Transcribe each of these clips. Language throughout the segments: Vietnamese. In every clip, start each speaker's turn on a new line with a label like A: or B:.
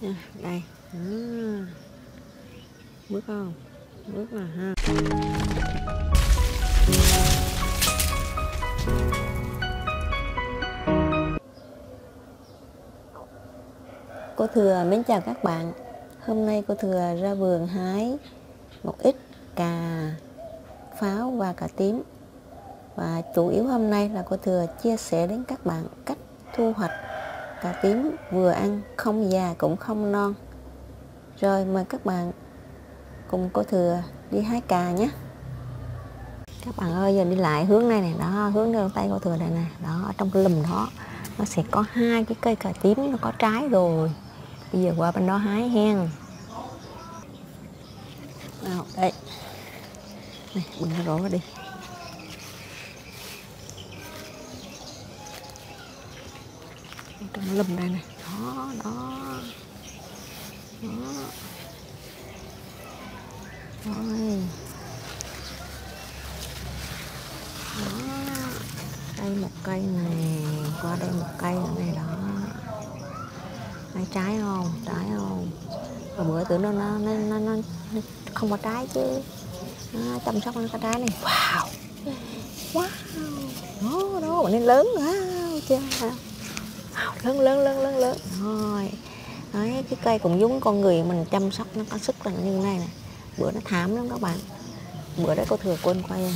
A: Nha, đây. Bước không? Bước là ha cô thừa mến chào các bạn. Hôm nay cô thừa ra vườn hái một ít cà pháo và cà tím. Và chủ yếu hôm nay là cô thừa chia sẻ đến các bạn cách thu hoạch cà tím vừa ăn không già cũng không non. Rồi mời các bạn cùng cô thừa đi hái cà nhé. Các bạn ơi, giờ đi lại hướng này này đó, hướng đường tay cô thừa này nè. Đó, ở trong cái lùm đó, nó sẽ có hai cái cây cà tím nó có trái rồi. Bây giờ qua bên đó hái hen. Nào, đây. Này bưng cái rổ đi. Trong lùm đây này. Đó đó. Đó. Rồi. Đó. Đây một cây này qua đây một cây nữa này đó. Hai trái không? Trái không? Mà bữa tưởng nó nó nó nó, nó, không có trái chứ. Nó chăm sóc nó có trái này. Wow. Wow. Đó đó. Mà nên lớn wow chưa lớn lớn lớn lớn lớn. Rồi. Đấy cái cây cũng giống con người mình chăm sóc nó có sức là như này nè. Bữa nó thảm lắm các bạn. Bữa đấy cô thừa quên quay à.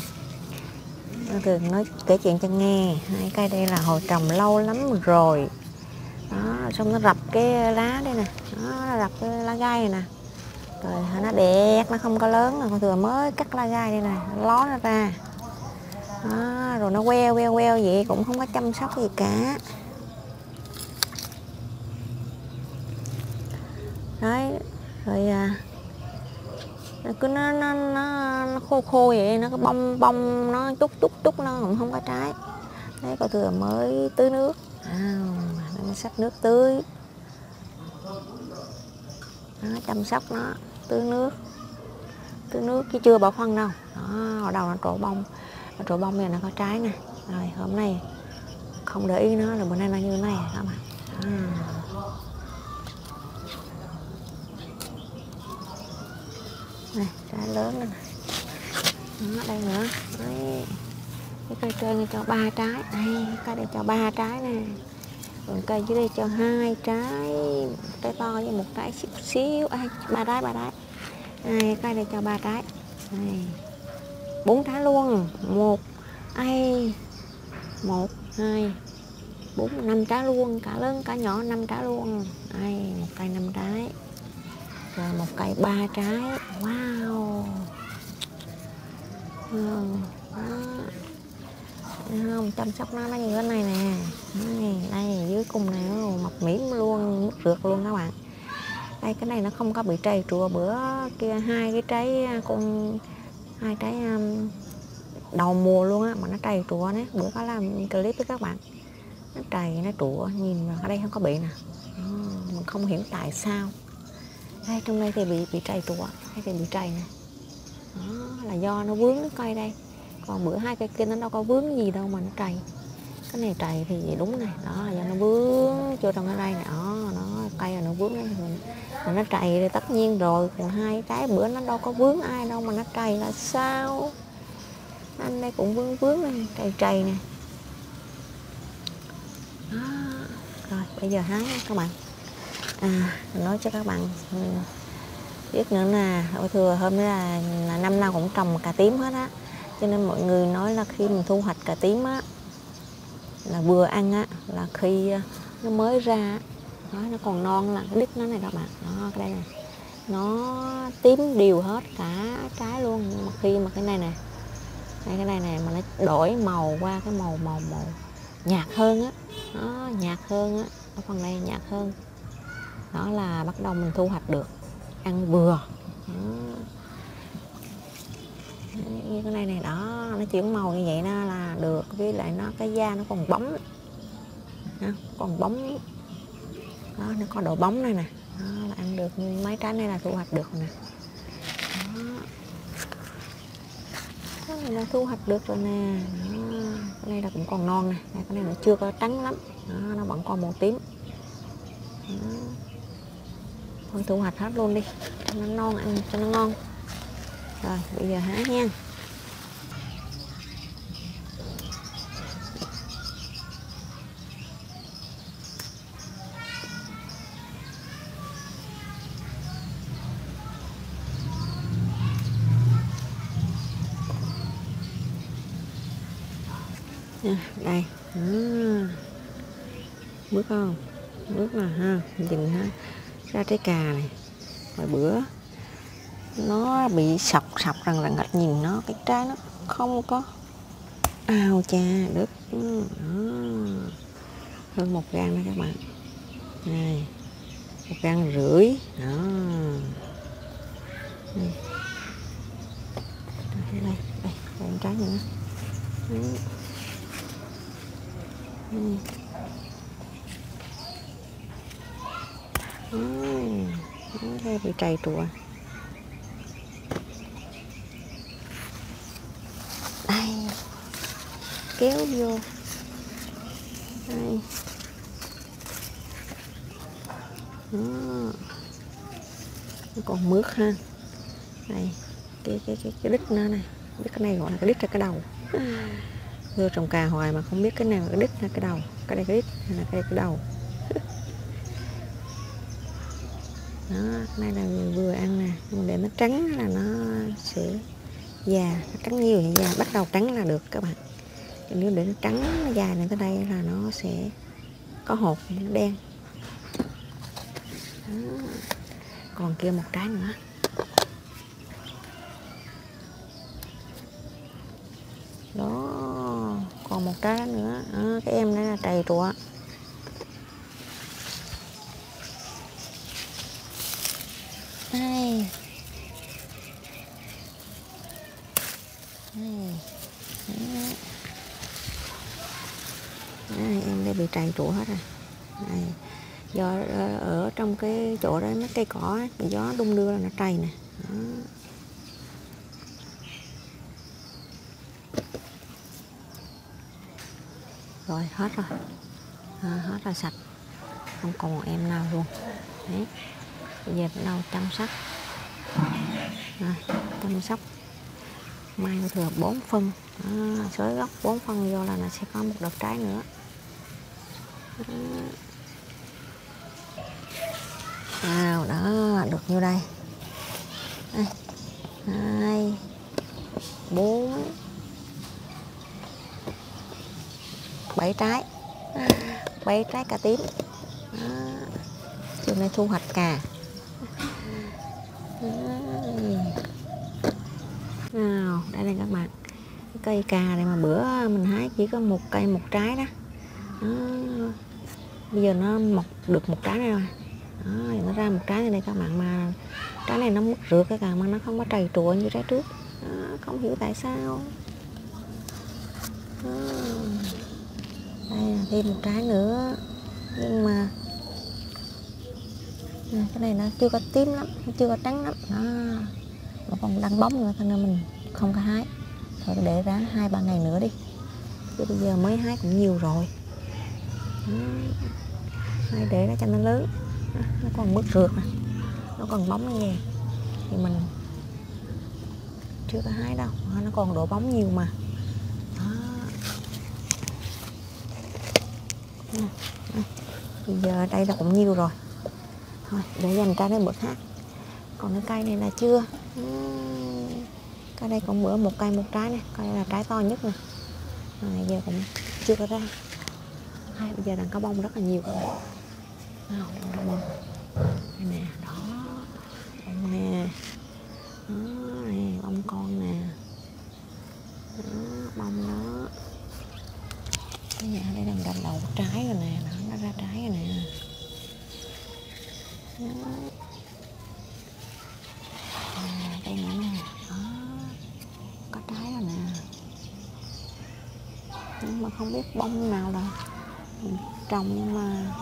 A: cô thường nói kể chuyện cho nghe. Hai cây đây là hồi trồng lâu lắm rồi. Đó xong nó rập cái lá đây nè. Đó nó rập cái lá gai này nè. Rồi nó đẹp nó không có lớn cô thừa mới cắt lá gai đây nè. Ló nó ra. Đó, rồi nó queo queo queo vậy. Cũng không có chăm sóc gì cả. Đấy rồi à, nó cứ nó, nó, nó, nó khô khô vậy nó cứ bông bông nó túc túc túc nó cũng không có trái. Đấy cô thừa mới tưới nước. À, nó sắp nước tưới. Nó chăm sóc nó tưới nước. Tưới nước chứ chưa bỏ phân đâu. Đó ở đầu nó trổ bông. Nó trổ bông này nó có trái nè. Rồi hôm nay không để ý nó là bữa nay nó như thế này các bạn. À. này trái lớn nữa nè đó, đây nữa. Đấy. Cái cây trên này cho ba trái. Đây cây đây cho ba trái nè. Còn cây dưới đây cho hai trái. Trái to với một trái xíu xíu. À, ba trái ba trái. Đây cây đây cho ba trái. Đây. bốn trái luôn. Một. Ai. Một hai. Bốn năm trái luôn. Cả lớn cả nhỏ năm trái luôn. Đây một cây năm trái rồi một cây ba trái. Wow. Ừ, không? Chăm sóc nó nó như thế này nè. Đây, đây dưới cùng này nó mập mỉm luôn nước rượt luôn các bạn. Đây cái này nó không có bị trầy trùa. Bữa kia hai cái trái con hai trái um, đầu mùa luôn á mà nó trầy trùa đấy bữa có làm clip với các bạn. Nó trầy nó trùa nhìn vào ở đây không có bị nè. Mình không hiểu tại sao đây trong đây thì bị bị trầy tụa, hay thì bị trầy nè? Đó, là do nó vướng cái cây đây. Còn bữa hai cây kia nó đâu có vướng gì đâu mà nó trầy. Cái này trầy thì đúng này, đó là do nó vướng cho trong cái đây này đó, nó, cây là nó vướng đấy mình, mà nó trầy thì tất nhiên rồi. Còn hai cái bữa nó đâu có vướng ai đâu mà nó trầy là sao? Anh đây cũng vướng vướng này trầy trầy nè. Đó. rồi, bây giờ hái các bạn à nói cho các bạn ừ, biết nữa là hồi thừa hôm đó là, là năm nào cũng trồng cà tím hết á. Cho nên mọi người nói là khi mình thu hoạch cà tím á là vừa ăn á là khi ờ, nó mới ra đó, nó còn non là cái đít nó này các bạn. Đó cái đây này nó tím đều hết cả trái luôn nhưng mà khi mà cái này nè đây cái này này mà nó đổi màu qua cái màu màu màu nhạt hơn á. Nó nhạt hơn á ở phần này nhạt hơn đó là bắt đầu mình thu hoạch được ăn vừa. Như cái này này đó nó chuyển màu như vậy nó là được. Với lại nó cái da nó còn bóng. Đó, còn bóng. Đó nó có độ bóng này nè. Đó, là ăn được mấy trái này là thu hoạch được nè. Đó. đó là thu hoạch được rồi nè. Đó. cái này là cũng còn non nè. Cái này nó chưa có trắng lắm. Đó, nó vẫn còn màu tím. Đó con thu hoạch hết luôn đi. Cho nó non ăn cho nó ngon. Rồi bây giờ hái nha. Nha, đây. À. bước không? Bước là ha? Nhìn ha ra trái cà này. Hồi bữa, nó bị sọc sọc rằng là ngạch nhìn nó, cái trái nó không có ao cha đất ừ, đó. hơn một gan đó các bạn. Này, một gan rưỡi. Đó. Đây. Đây đây đây trái nữa. Đấy. Ừ. Ừ. Đây bị trầy trùa đây kéo vô. Đây đó nó còn mướt ha. Đây cái cái cái cái đít nó này. Biết cái này gọi là cái đít là cái đầu. Vừa trồng cà hoài mà không biết cái nào là cái đít là cái đầu. Cái này cái đít là cái này cái đầu đó nay là vừa, vừa ăn nè mình để nó trắng là nó sẽ già nó trắng nhiều thì già bắt đầu trắng là được các bạn. Nếu để nó trắng nó dài lên tới đây là nó sẽ có hột nó đen. Đó. còn kia một trái nữa. Đó còn một trái nữa. À, cái em đó là trầy trụa. Đây đây Đây, em đây bị trầy trụ hết rồi. Đây do ờ, ở, trong cái chỗ đó mấy cây cỏ ấy, bị gió đung đưa là nó trầy nè. Đó. rồi hết rồi. À, hết rồi sạch. Không còn em nào luôn. Đấy bây giờ bắt đầu chăm sóc. Rồi, chăm sóc. Mai thừa 4 phân. À, xới gốc 4 phân vô là nó sẽ có một đợt trái nữa. Nào đó được nhiêu đây. Hai bốn bảy trái. Bảy trái cà tím. Đó. chiều nay thu hoạch cà. Ừ. nào đây đây các bạn. Cái cây cà này mà bữa mình hái chỉ có một cây một trái đó, đó. bây giờ nó mọc được một trái này rồi. Đó, nó ra một trái này đây các bạn mà trái này nó mất rượt cái bạn mà nó không có trầy trụa như trái trước. Đó, không hiểu tại sao. Đó. đây là thêm một trái nữa. Nhưng mà này, cái này nó chưa có tím lắm nó chưa có trắng lắm. Nó nó còn đang bóng nữa cho nên mình không có hái. Thôi để ra hai ba ngày nữa đi. Chứ bây giờ mới hái cũng nhiều rồi. Hay để nó cho nó lớn. Nó còn mất rượt nè nó còn bóng nó về thì mình chưa có hái đâu. Nó còn độ bóng nhiều mà. Đó. Bây giờ đây là cũng nhiều rồi thôi để dành cái này bữa khác. Còn cái cây này là chưa? Cái cây đây cũng bữa một cây một trái này. Cây là trái to nhất nè. À, giờ cũng chưa có ra. Hai bây giờ đang có bông rất là nhiều. Rồi bạn nào đang có bông đây nè đó bông nè đó nè bông con nè đó bông đó bây giờ đây đang gặp đầu trái rồi nè nó nó ra trái rồi nè đó. À, đây nữa nè. Đó. Có trái rồi nè. Nhưng mà không biết bông nào là trồng nhưng mà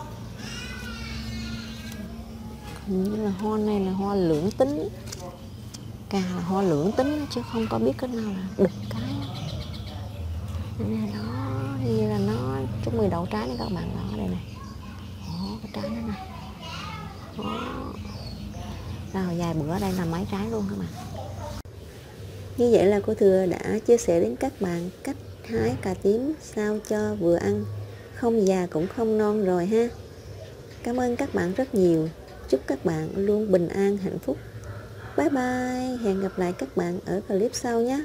A: hình như là hoa này là hoa lưỡng tính. Cà là hoa lưỡng tính chứ không có biết cái nào là đực cái nè đó như là nó chút mười đậu trái này các bạn. Đó, đây này đó cái trái đó nè. Đó rồi vài bữa đây là mấy trái luôn các bạn như vậy là cô thừa đã chia sẻ đến các bạn cách hái cà tím sao cho vừa ăn. Không già cũng không non rồi ha. Cảm ơn các bạn rất nhiều. Chúc các bạn luôn bình an, hạnh phúc. Bye bye. Hẹn gặp lại các bạn ở clip sau nhé.